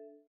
Hey, you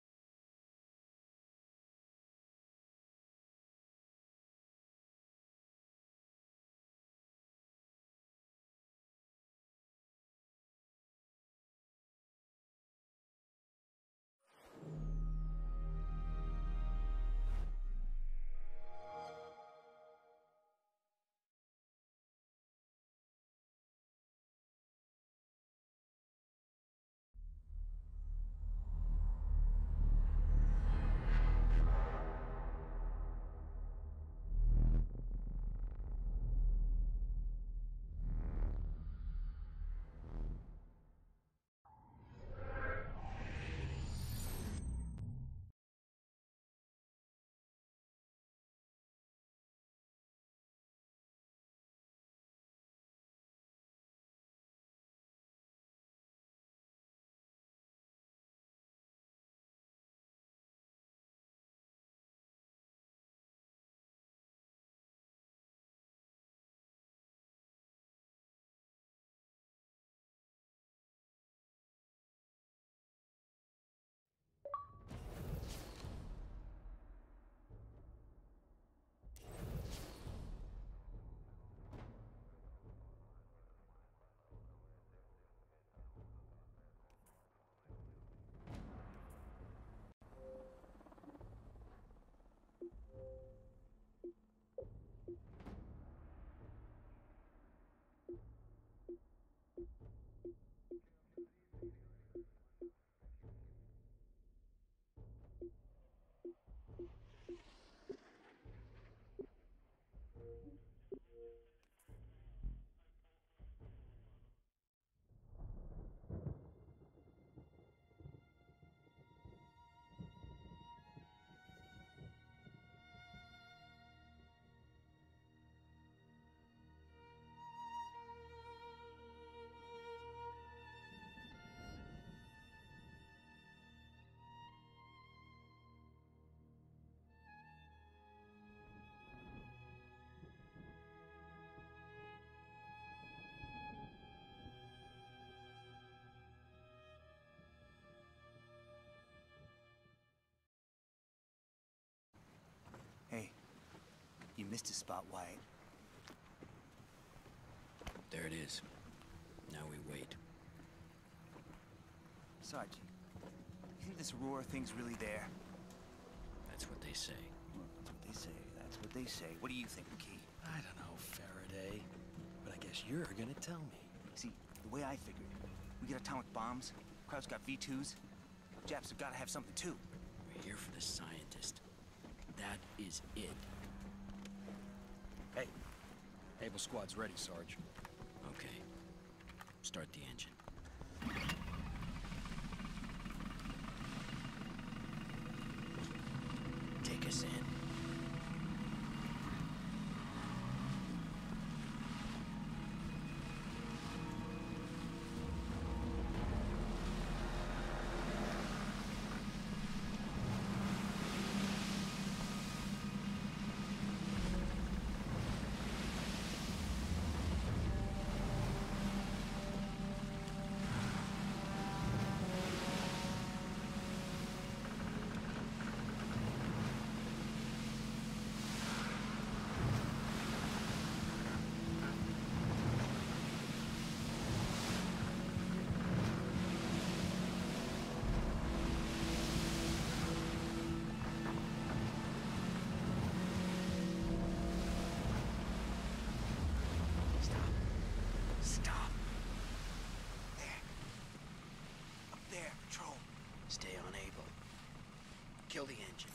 missed a spot, Wyatt. There it is. Now we wait. Sarge, you think this Aurora thing's really there? That's what they say. Well, that's what they say. That's what they say. What do you think, McKee? I don't know, Faraday. But I guess you're gonna tell me. See, the way I figured, we get atomic bombs, Kraut's got V2s, Japs have gotta have something too. We're here for the scientist. That is it. Hey, Able Squad's ready, Sarge. Okay. Start the engine. Kill the engine.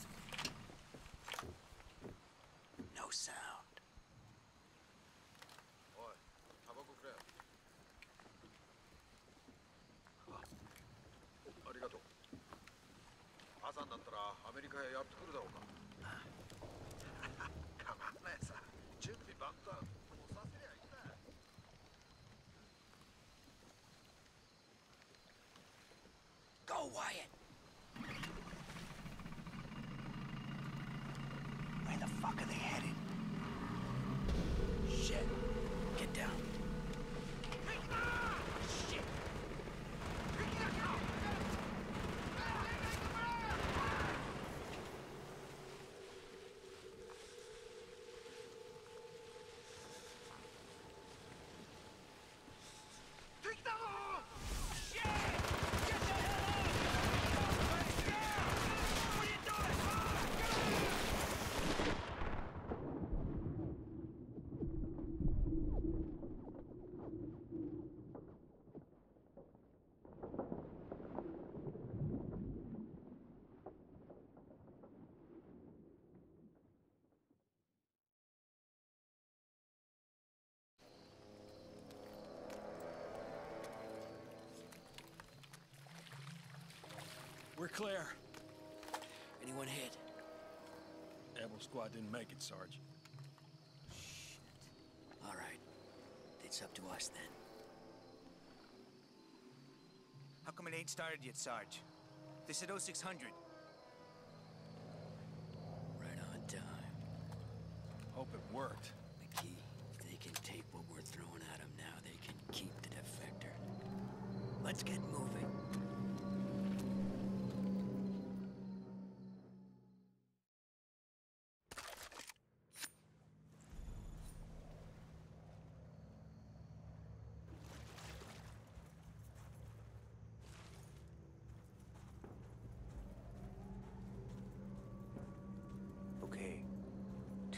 No sound. Oi, tabaco kure. Ah, arigato. 朝になったらアメリカやヤッ We're clear. Anyone hit? Admiral Squad didn't make it, Sarge. All right. It's up to us then. How come it ain't started yet, Sarge? They said 0600. Right on time. Hope it worked. McKee, if they can take what we're throwing at them now, they can keep the defector. Let's get moving.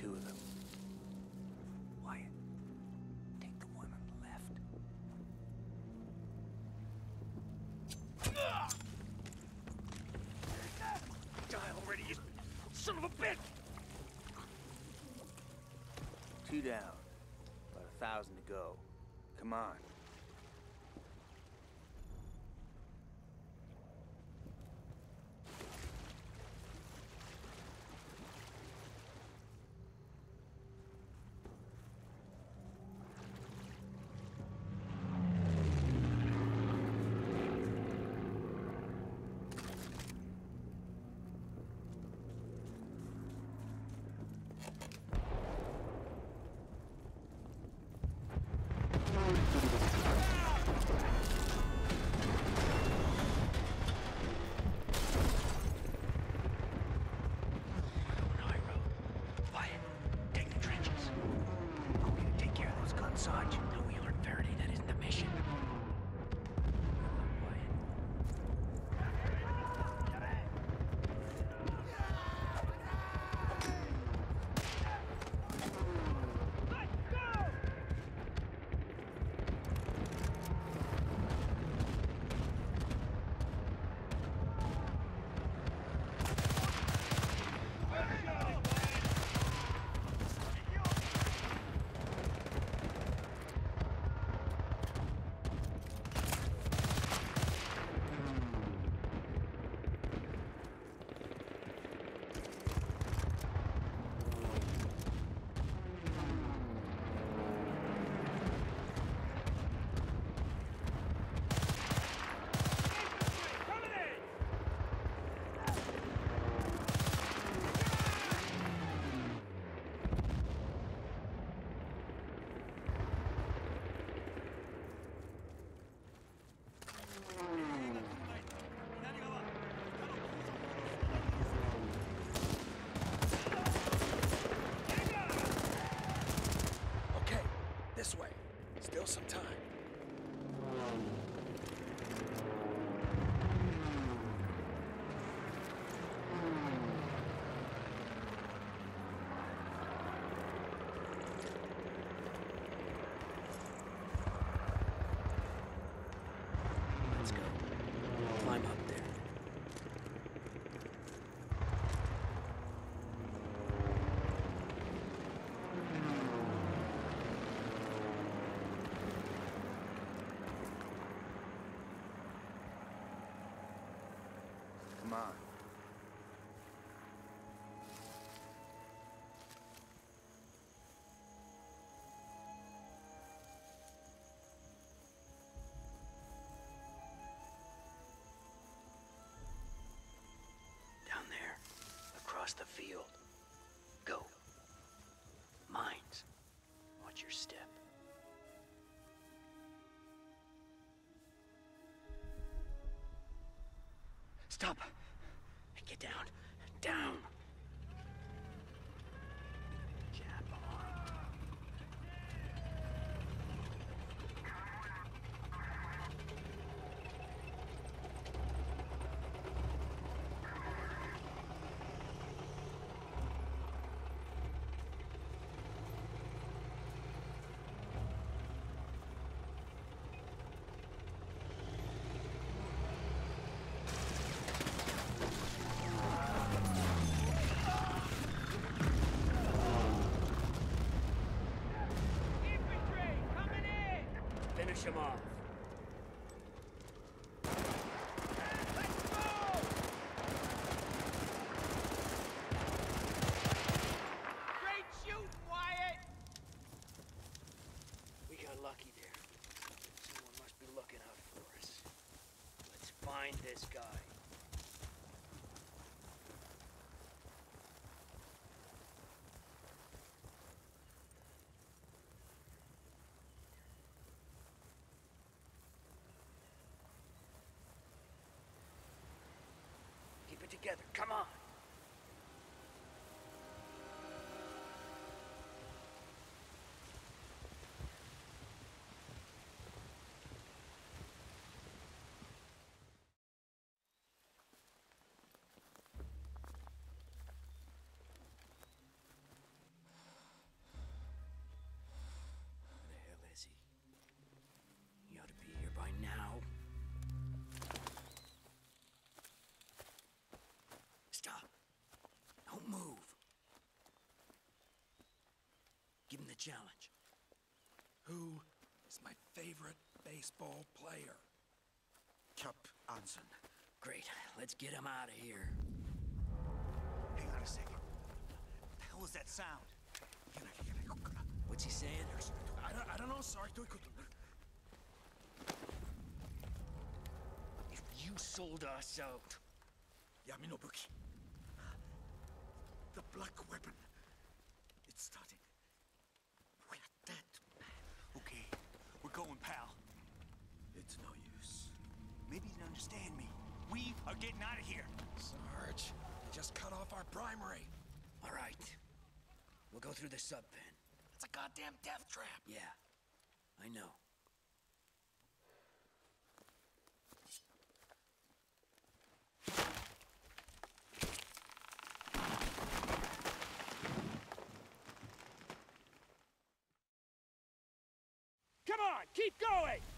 Two of them. Wyatt, take the one on the left. Die already, you son of a bitch! Two down. About a thousand to go. Come on. Still Stop! Get down. Down. finish him off. Great shoot, Wyatt. We got lucky there. Someone must be looking out for us. Let's find this guy. Together. Come on. The challenge. Who is my favorite baseball player? Cap Anson. Great. Let's get him out of here. Hang on a second. What the hell was that sound? Uh, What's he saying? I don't, I don't know, sorry. Do it quickly. If you sold us out, Yaminobuki. The black weapon. It's starting. We're dead, man. Okay, we're going, pal. It's no use. Maybe you didn't understand me. We are getting out of here. Sarge, they just cut off our primary. all right. We'll go through the sub pen. It's a goddamn death trap. Yeah, I know. Come on, keep going!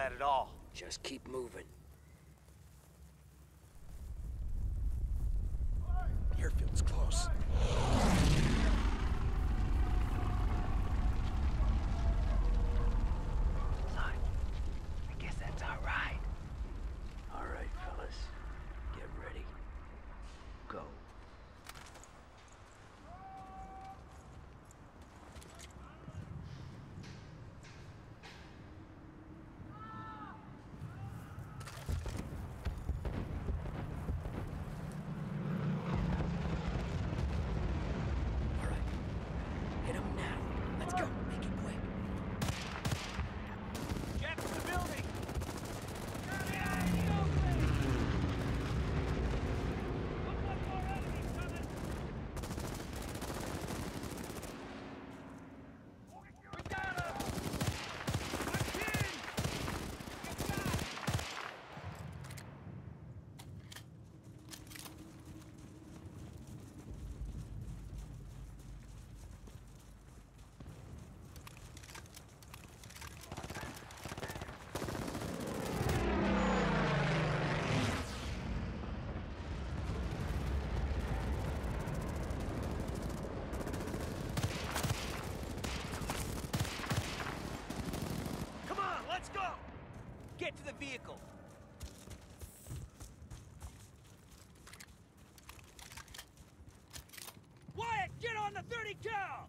That at all. Just keep moving. Airfield's close. Son, I guess that's all right. All right, fellas. Get ready. Go. All right. Hit him now. Let's go. Make it quick. Get to the building! Come on, let's go! Get to the vehicle. Wyatt, get on the 30 cal!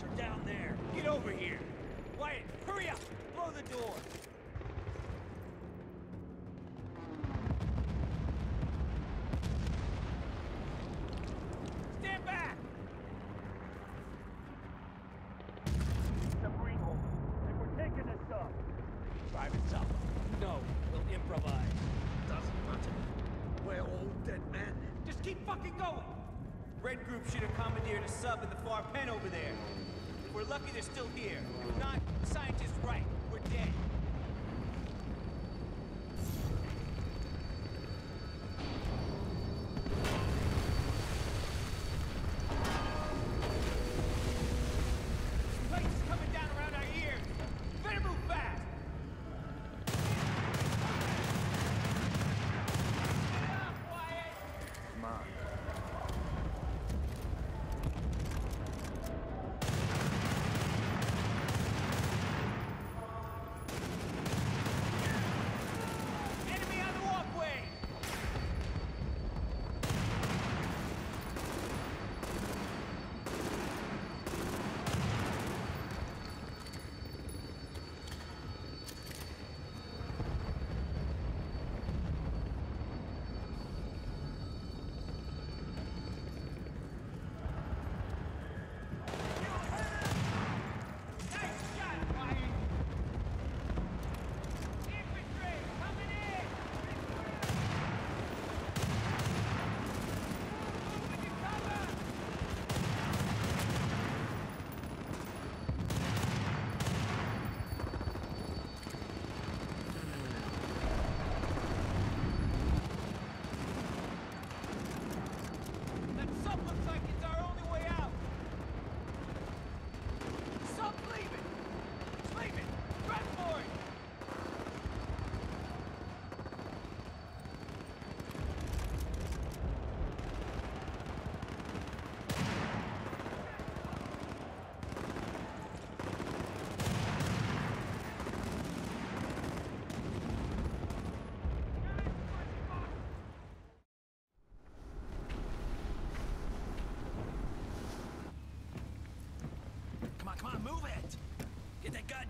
Are down there. Get over here. Wyatt, hurry up! Blow the door. Stand back! Taking. No, we'll improvise. Doesn't matter. Dead. Just keep fucking going! Red Group should have commandeered a sub in the far pen over there. We're lucky they're still here. If not, scientist's right. We're dead.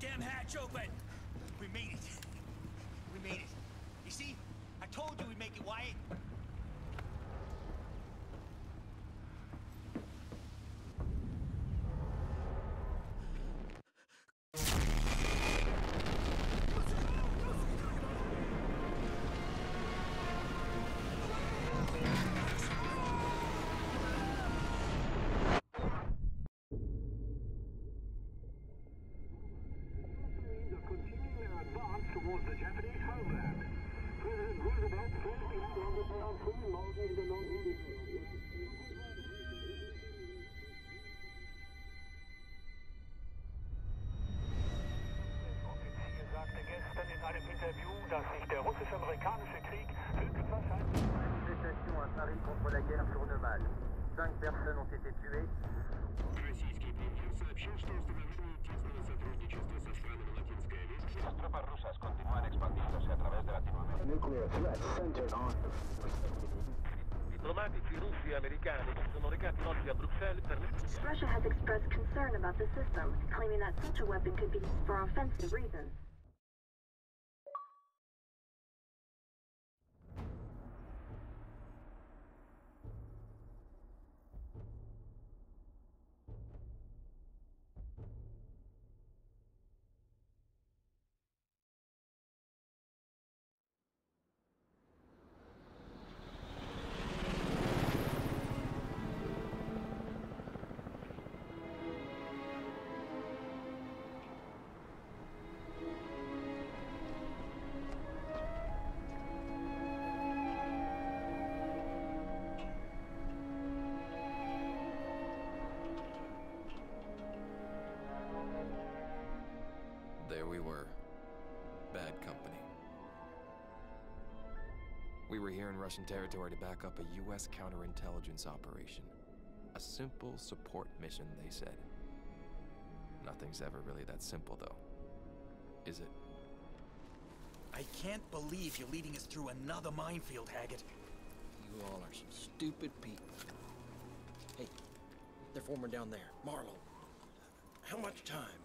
Goddamn hatch open! We made it. We made it. You see? I told you we'd make it, Wyatt. dass sich der russisch-amerikanische Krieg höchstwahrscheinlich Manifestation à Paris contre la guerre sur Nemal. Cinq personnes ont été tuées. Российский премьер сообщил, что установили тесное сотрудничество со странами Латинской Америки. Las tropas rusas continúan expandiéndose a través de Latinoamérica. Diplomatici russi e americani si sono recati oggi a Bruxelles per Russia has expressed concern about the system, claiming that such a weapon could be used for offensive reasons. Were here in Russian territory to back up a U.S. counterintelligence operation. A simple support mission, they said. Nothing's ever really that simple, though. Is it? I can't believe you're leading us through another minefield, Haggard. You all are some stupid people. Hey, they're forming down there. Marlowe. How much time?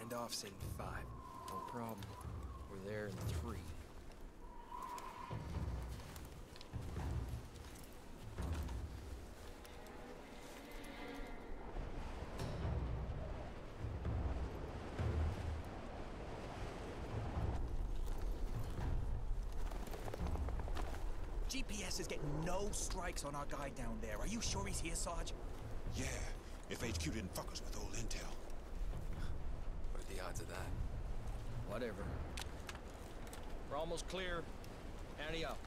Handoff's in five. No problem. We're there in three. GPS is getting no strikes on our guy down there. Are you sure he's here, Sarge? Yeah, if HQ didn't fuck us with old intel. What are the odds of that? Whatever. We're almost clear. Ante up.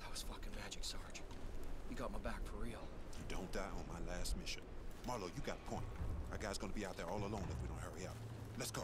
That was fucking magic, Sarge. You got my back for real. You don't die on my last mission. Marlowe, you got a point. Our guy's gonna be out there all alone if we don't hurry up. Let's go.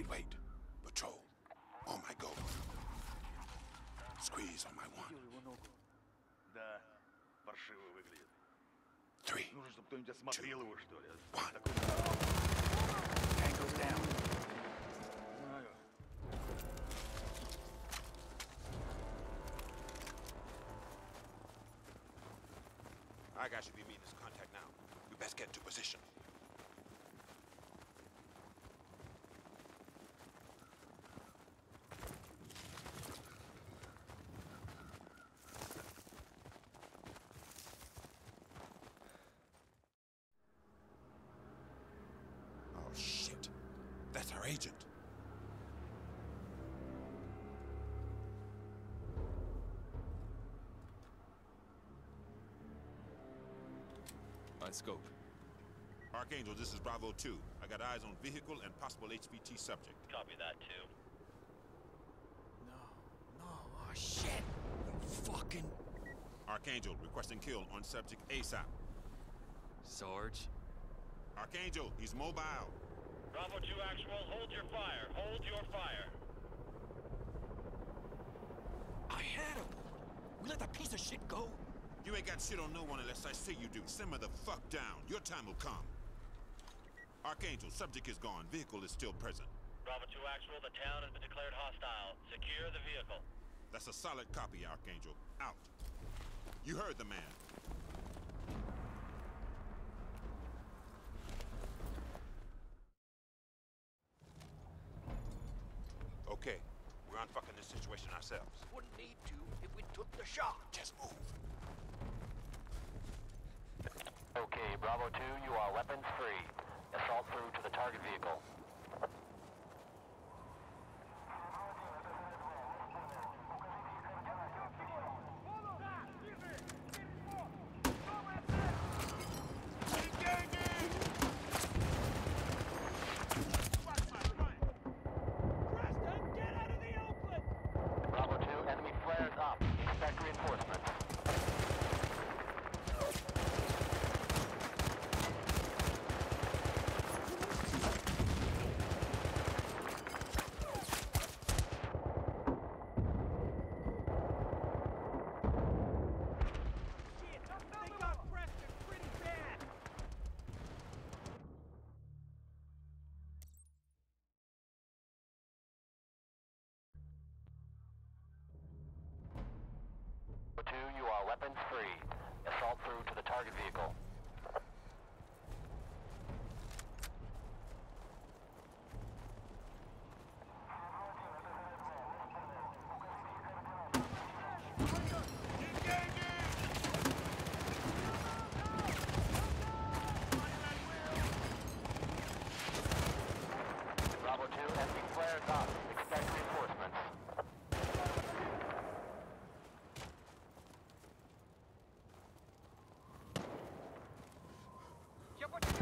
Wait, wait. Patrol. On my go. Squeeze on my one. Да, паршиво выглядит. Three. Нужно, чтобы кто-нибудь осмотрел его, что ли. One. Tango's down. Our guy should be meeting his contact now. We best get into position. On scope. Archangel, this is Bravo 2. I got eyes on vehicle and possible HVT subject. Copy that, too. No, no, oh shit! You fucking. Archangel, requesting kill on subject ASAP. Sarge? Archangel, he's mobile. Bravo 2 actual, hold your fire. Hold your fire. I had him! We let that piece of shit go? You ain't got shit on no one unless I say you do. Simmer the fuck down. Your time will come. Archangel, subject is gone. Vehicle is still present. Bravo 2 actual, the town has been declared hostile. Secure the vehicle. That's a solid copy, Archangel. Out. You heard the man. Okay, we're unfucking this situation ourselves. Wouldn't need to if we took the shot. Just move. Okay, Bravo 2, you are weapons free. Assault through to the target vehicle. Bravo 2, enemy flares up. Expect reinforcements. They got Preston pretty bad. Bravo 2, you are weapons free. Assault through to the target vehicle. what out!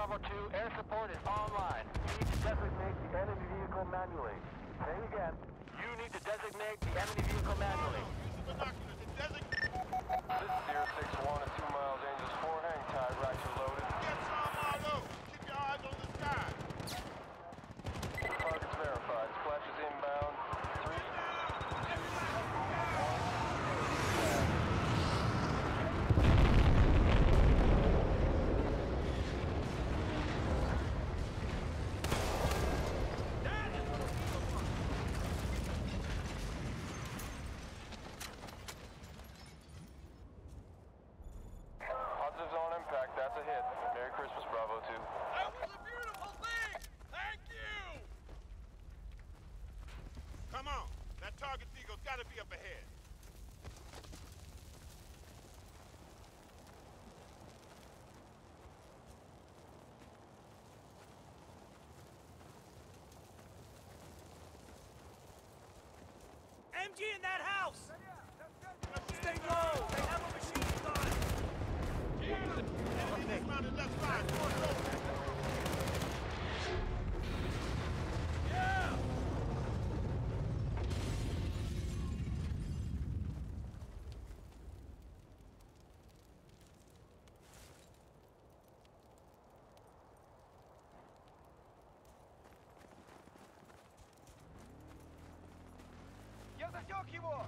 Bravo 2, air support is online. You need to designate the enemy vehicle manually. Say again. You need to designate the enemy vehicle manually. SMG in that house! Stay low! They have a machine gun! Enemy dismounted left side, Я засек его!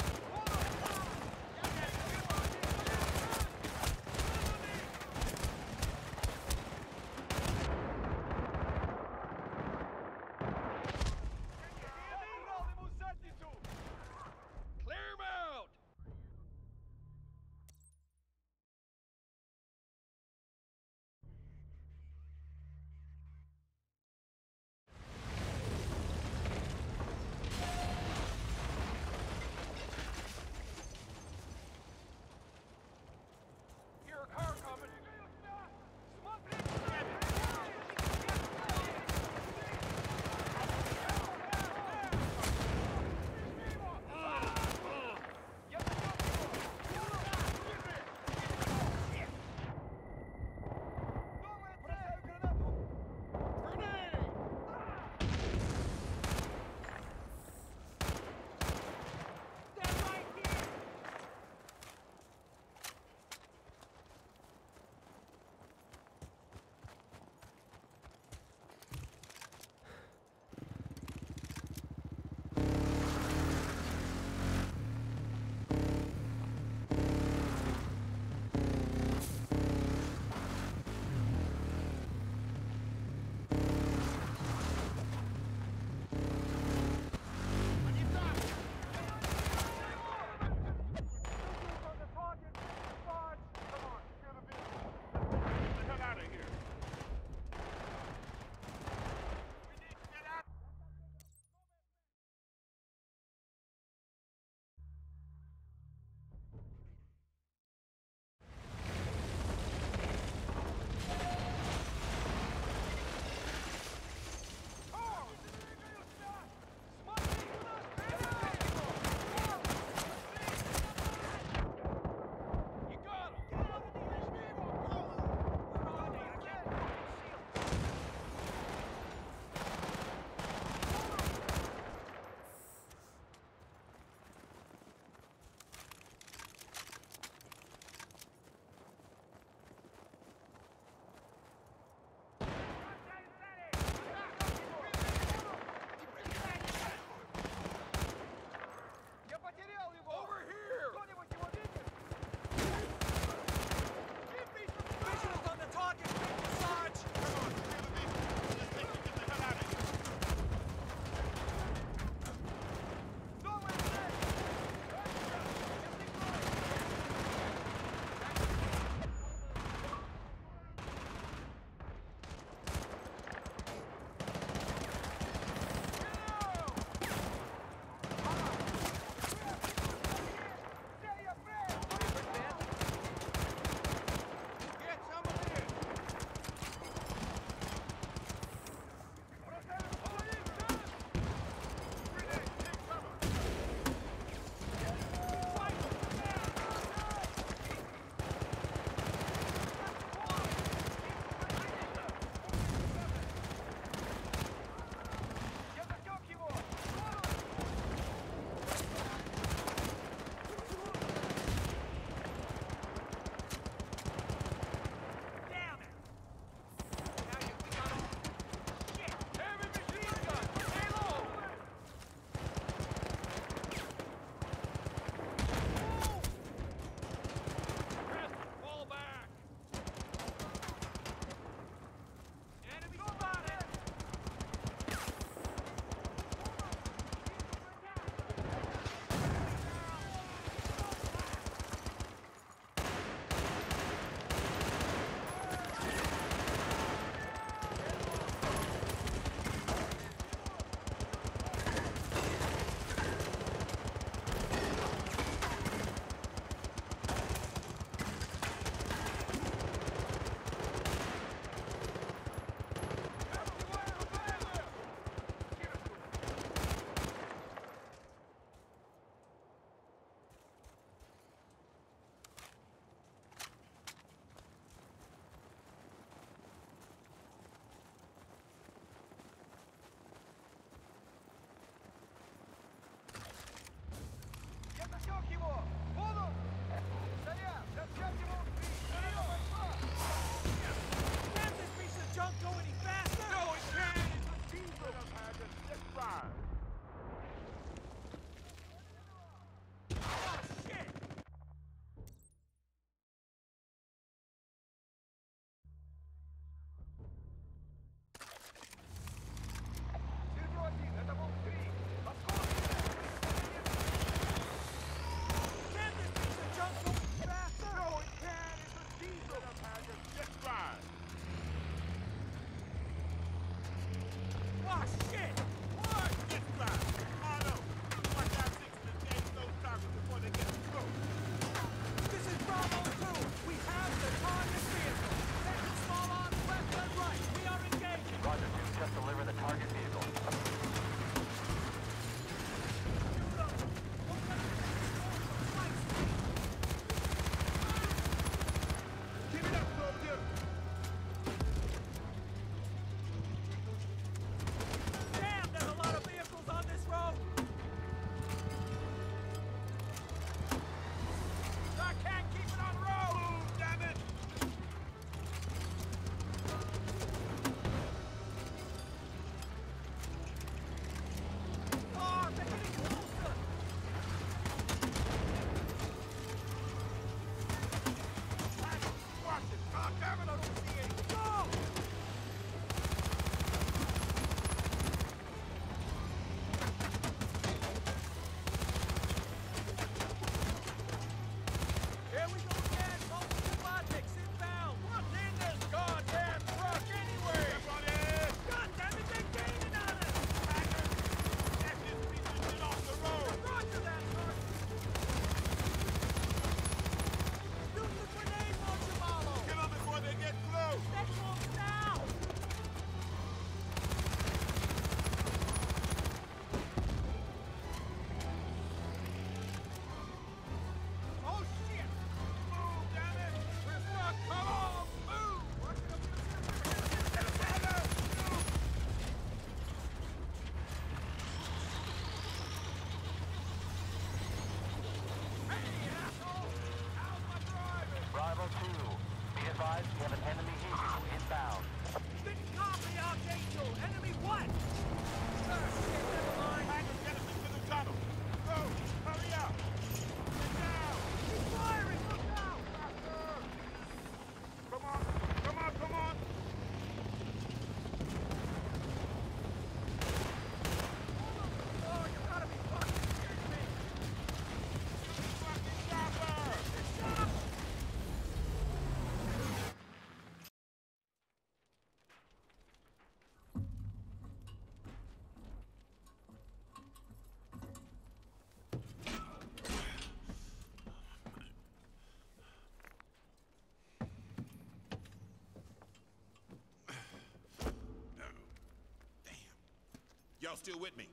Y'all still with me?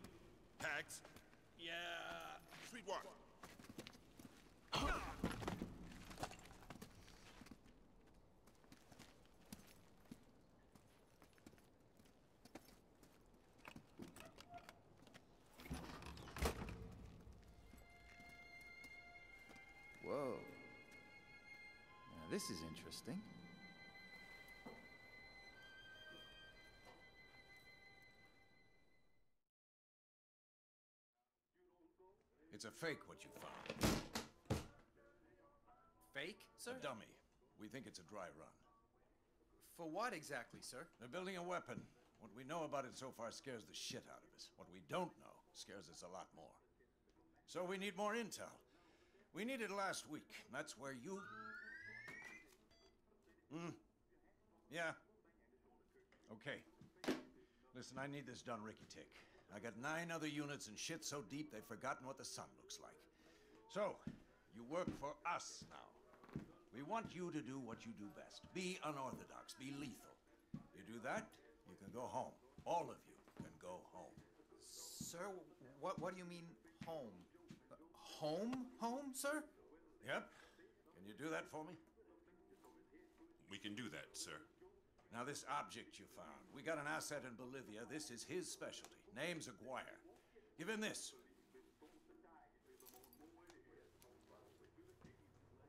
Pax? Yeah. Sweetwater. Whoa. Now this is interesting. Fake, what you found. Fake, sir? A dummy. We think it's a dry run. For what exactly, sir? They're building a weapon. What we know about it so far scares the shit out of us. What we don't know scares us a lot more. So we need more intel. We needed last week. That's where you. Hmm. Yeah. Okay. Listen, I need this done, Ricky Tick. I got nine other units and shit so deep they've forgotten what the sun looks like. So, you work for us now. We want you to do what you do best. Be unorthodox, be lethal. You do that, you can go home. All of you can go home. Sir, what, what do you mean, home? Home? Home, sir? Yep. Can you do that for me? We can do that, sir. Now, this object you found, we got an asset in Bolivia. This is his specialty. Name's Aguirre. Give him this.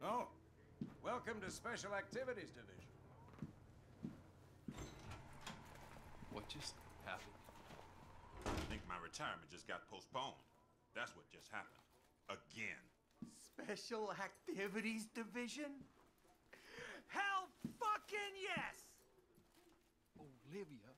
Oh, welcome to Special Activities Division. What just happened? I think my retirement just got postponed. That's what just happened. Again. Special Activities Division? Hell fucking yes! Olivia.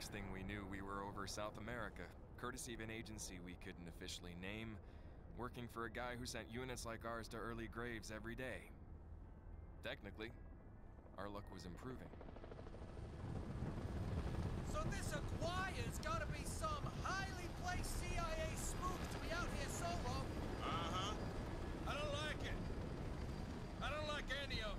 Next thing we knew, we were over South America, courtesy of an agency we couldn't officially name, working for a guy who sent units like ours to early graves every day. Technically, our luck was improving. So this Aguirre's gotta be some highly placed CIA spook to be out here solo. Uh-huh. I don't like it. I don't like any of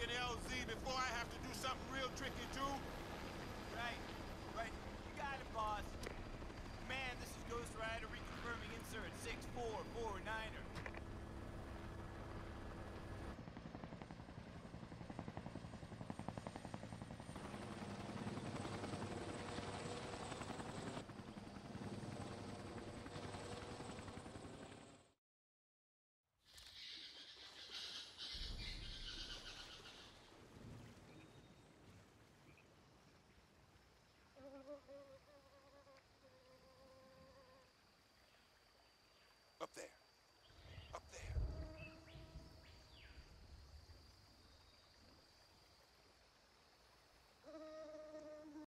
to the